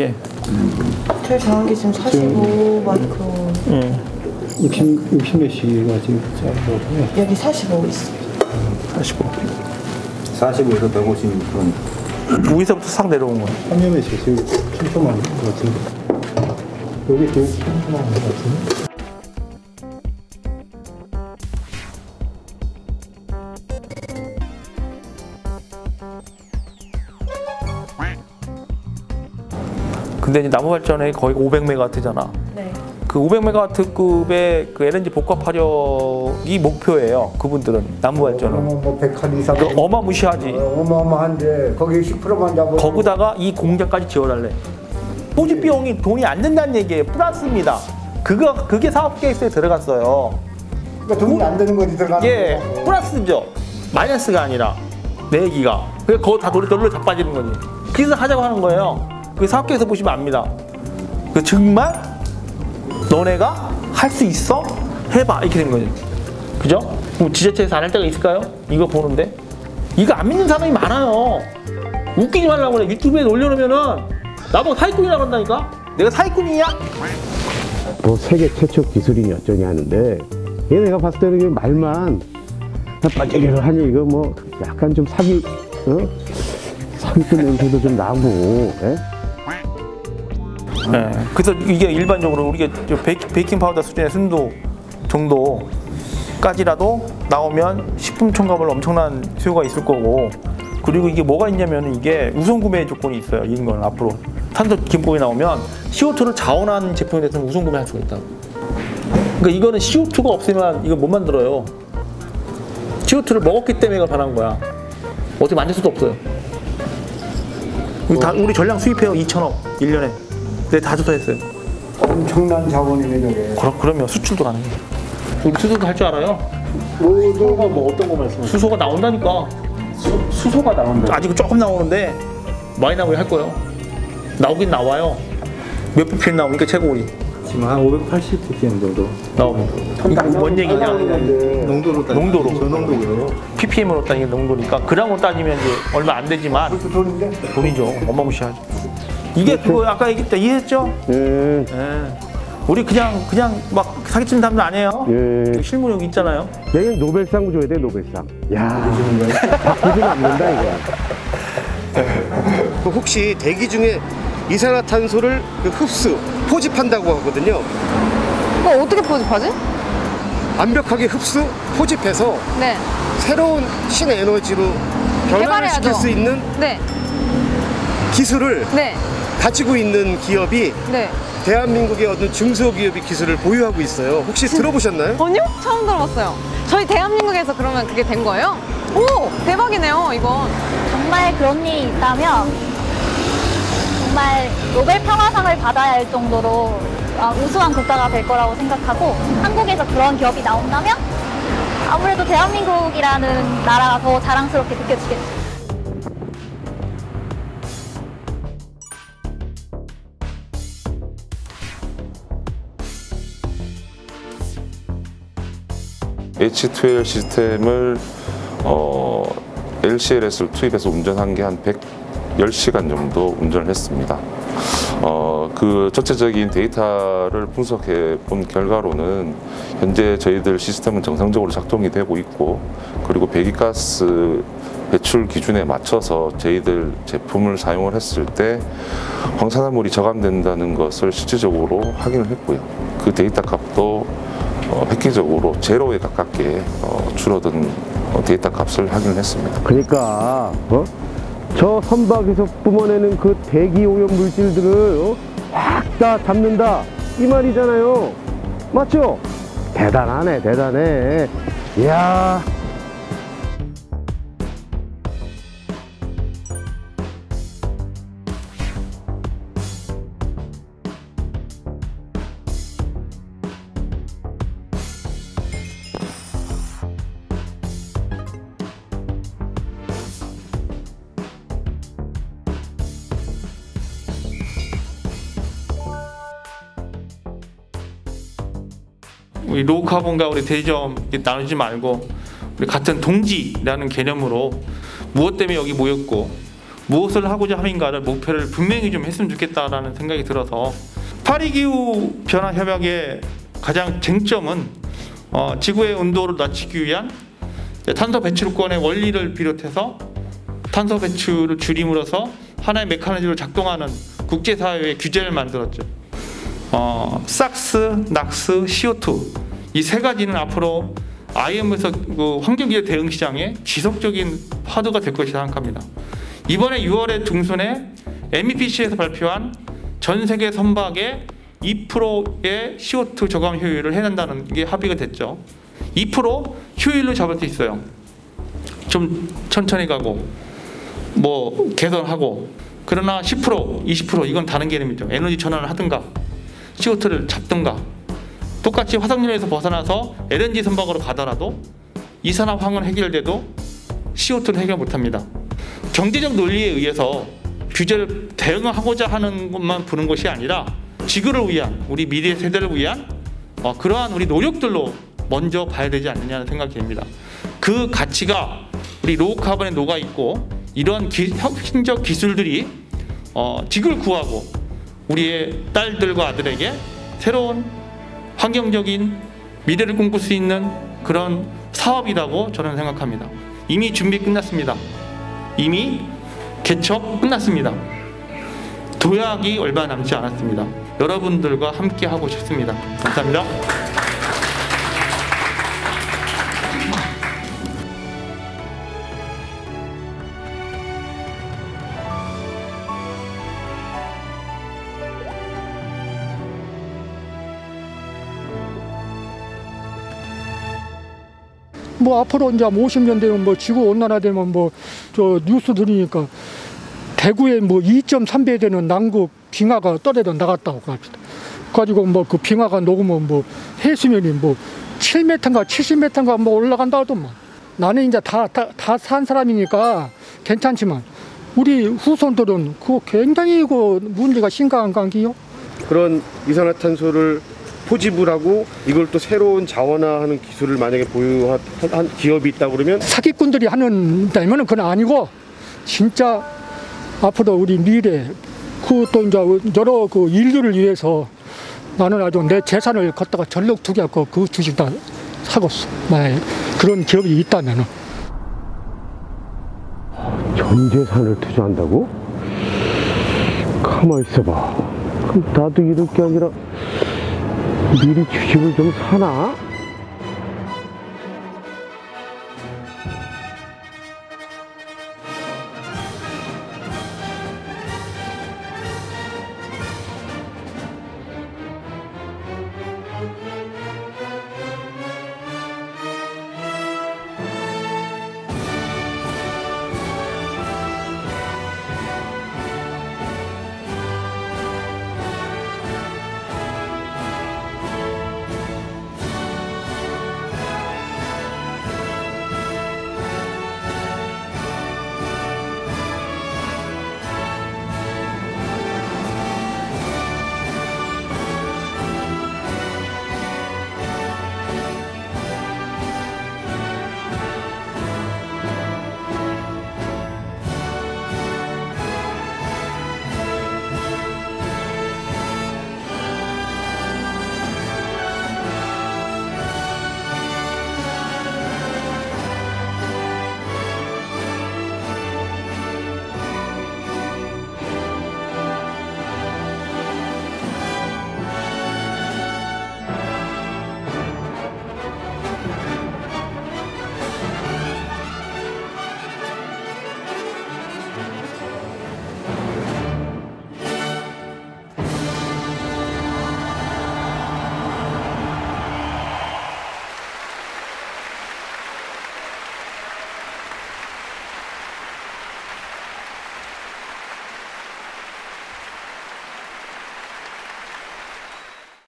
예. 제일 작은 게 지금 45 마이크론. 예. 60, 60 몇시가 지금 짜거고요. 여기 45 있어요. 45. 45에서 150미크론. 위에서부터 싹 내려온 거예요. 한여 몇시 지금 촘촘한 것 같은데. 여기 되게 촘촘한 것 같은데. 근데 이제 나무 발전이 거의 500메가와트잖아. 네. 그 500메가와트급의 그 LNG 복합화력이 목표예요. 그분들은 나무 발전은. 뭐 100칸 이상 그 어마무시하지. 어마어마한데 거기 10%만 잡으면 거기다가 이 공장까지 지어달래. 토지 비용이 돈이 안 든다는 얘기예요. 플러스입니다. 그거 그게 사업 계획서에 들어갔어요. 그러니까 돈이 안 되는 거지 들어가는 예, 거고. 플러스죠. 마이너스가 아니라 내 얘기가. 그래 그거 다 돌려 돌려 자빠지는 거지. 그래서 하자고 하는 거예요. 그 사업 계획서 보시면 압니다. 그 정말 너네가 할 수 있어? 해봐 이렇게 된 거죠. 그죠? 그럼 지자체에서 안 할 때가 있을까요? 이거 보는데 이거 안 믿는 사람이 많아요. 웃기지 말라고 그래. 유튜브에 올려놓으면은 나보고 사기꾼이라고 한다니까. 내가 사기꾼이냐? 뭐 세계 최초 기술이니 어쩌니 하는데 얘 내가 봤을 때는 말만 반짝이를 하니 이거 뭐 약간 좀 사기 어? 사기꾼 냄새도 좀 나고 예? 네. 그래서 이게 일반적으로 우리가 저 베이킹파우더 수준의 순도 정도 까지라도 나오면 식품 첨가물 엄청난 수요가 있을 거고 그리고 이게 뭐가 있냐면 이게 우선 구매 조건이 있어요. 이런 건 앞으로 탄소 기법이 나오면 CO2를 자원화한 제품에 대해서는 우선 구매할 수가 있다고. 그러니까 이거는 CO2가 없으면 이거 못 만들어요. CO2를 먹었기 때문에 변한 거야. 어떻게 만들 수도 없어요. 우리, 다, 우리 전량 수입해요 2천억 1년에. 네, 다 조사했어요. 엄청난 자본이네 저게 그럼 그러면 수출도 가능해. 우리 수소도 할 줄 알아요? 수소가 뭐 어떤 거 말씀하세요? 수소가 나온다니까. 수 소가 나온다. 아직 조금 나오는데 많이 나오긴 할 거예요. 나오긴 나와요. 몇 ppm 나오니까 최고리 지금 한 580 ppm 정도. 나오고. 이거 뭔 얘기냐? 농도로 따 농도로. 저 농도고요. ppm으로 따지면 농도니까 그람으로 따지면 이제 얼마 안 되지만 그 돈인데 돈이죠. 어마무시하죠. 이게 그거 아까 얘기했다 이해했죠? 예, 예. 우리 그냥 그냥 막 사기치는 사람들 아니에요. 예. 실무력 있잖아요. 내가 노벨상 줘야 돼 노벨상 야 바꾸지 않는다 이거 그 혹시 대기 중에 이산화탄소를 그 흡수, 포집한다고 하거든요. 그거 어떻게 포집하지? 완벽하게 흡수, 포집해서 네. 새로운 신에너지로 변화를 개발해야죠. 시킬 수 있는 네. 기술을 네. 가지고 있는 기업이 네. 대한민국의 어떤 중소기업이 기술을 보유하고 있어요. 혹시 들어보셨나요? 아니요? 처음 들어봤어요. 저희 대한민국에서 그러면 그게 된 거예요? 오! 대박이네요, 이건. 정말 그런 일이 있다면 정말 노벨 평화상을 받아야 할 정도로 아, 우수한 국가가 될 거라고 생각하고 한국에서 그런 기업이 나온다면 아무래도 대한민국이라는 나라가 더 자랑스럽게 느껴지겠죠. H2L 시스템을 어, LCLS를 투입해서 운전한 게 한 110시간 정도 운전을 했습니다. 어, 그 전체적인 데이터를 분석해 본 결과로는 현재 저희들 시스템은 정상적으로 작동이 되고 있고 그리고 배기가스 배출 기준에 맞춰서 저희들 제품을 사용을 했을 때 황산화물이 저감된다는 것을 실질적으로 확인을 했고요. 그 데이터 값도 어, 획기적으로 제로에 가깝게 어, 줄어든 어, 데이터 값을 확인을 했습니다. 그러니까 어? 저 선박에서 뿜어내는 그 대기 오염 물질들을 어? 확다 잡는다 이 말이잖아요 맞죠? 대단하네 대단해 이야 우리 로우 카본과 우리 대리점 나누지 말고 우리 같은 동지라는 개념으로 무엇 때문에 여기 모였고 무엇을 하고자 함인가를 목표를 분명히 좀 했으면 좋겠다라는 생각이 들어서 파리 기후 변화 협약의 가장 쟁점은 어, 지구의 온도를 낮추기 위한 탄소 배출권의 원리를 비롯해서 탄소 배출을 줄임으로써 하나의 메커니즘으로 작동하는 국제사회의 규제를 만들었죠. 어, 삭스, 낙스, CO2 이 세 가지는 앞으로 IM에서 그 환경기후 대응 시장의 지속적인 화두가 될 것이라 생각합니다. 이번에 6월에 중순에 MEPC에서 발표한 전 세계 선박의 2%의 CO2 저감 효율을 해낸다는 게 합의가 됐죠. 2% 효율로 잡을 수 있어요. 좀 천천히 가고 뭐 개선하고 그러나 10% 20% 이건 다른 개념이죠. 에너지 전환을 하든가 CO2를 잡든가 똑같이 화석연료에서 벗어나서 LNG 선박으로 가더라도 이산화황은 해결돼도 CO2는 해결 못합니다. 경제적 논리에 의해서 규제를 대응하고자 하는 것만 보는 것이 아니라 지구를 위한 우리 미래 세대를 위한 어, 그러한 우리 노력들로 먼저 봐야 되지 않느냐는 생각이 듭니다. 그 가치가 우리 로우 카본에 녹아 있고 이런 기, 혁신적 기술들이 어, 지구를 구하고 우리의 딸들과 아들에게 새로운 환경적인 미래를 꿈꿀 수 있는 그런 사업이라고 저는 생각합니다. 이미 준비 끝났습니다. 이미 개척 끝났습니다. 도약이 얼마 남지 않았습니다. 여러분들과 함께 하고 싶습니다. 감사합니다. 뭐 앞으로 이제 50년 되면 뭐 지구 온난화 되면 뭐 저 뉴스 들으니까 대구에 뭐 2.3배 되는 남극 빙하가 떨어져 나갔다고 합니다. 가지고 뭐 그 빙하가 녹으면 뭐 해수면이 뭐 7m인가 70m인가 뭐 올라간다 하더만 나는 이제 다 다 산 사람이니까 괜찮지만 우리 후손들은 그 굉장히 그 문제가 심각한 관계요. 그런 이산화탄소를 포집을 하고 이걸 또 새로운 자원화하는 기술을 만약에 보유한 한 기업이 있다 그러면 사기꾼들이 하는 다면은 그건 아니고 진짜 앞으로 우리 미래 그 또 이제 여러 그 인류를 위해서 나는 아주 내 재산을 갖다가 전력 투기하고 그 주식 다 사겠어. 만약에 그런 기업이 있다면은. 전 재산을 투자한다고? 가만 있어봐. 그럼 나도 이럴 게 아니라 미리 주식을 좀 사나?